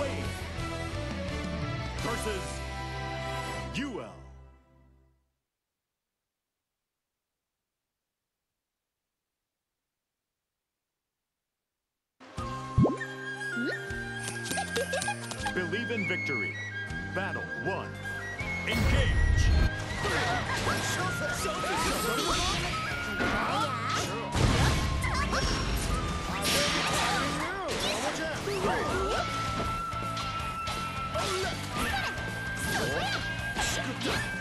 Wave versus Yuel. Believe in victory. Battle one. Engage. Three. Yeah!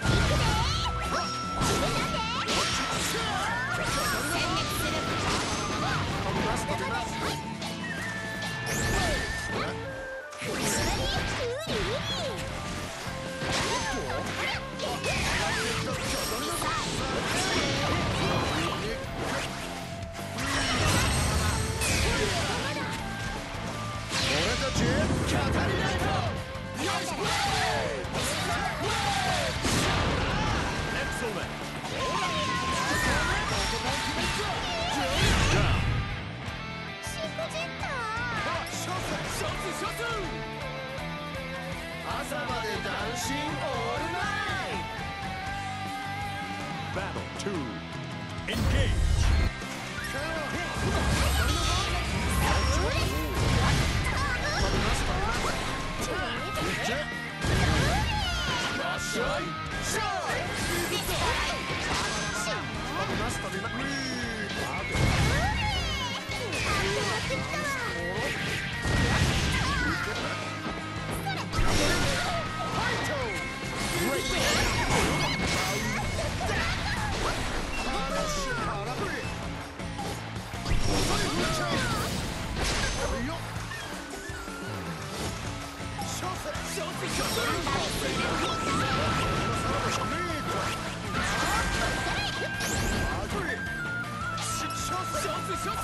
battle two. Engage.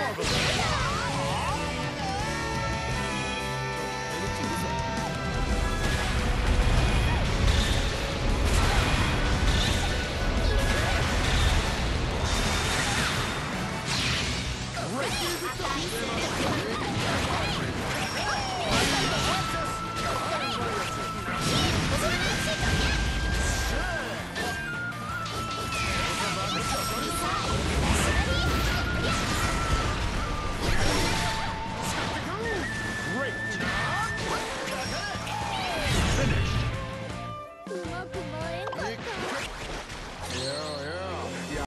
Break!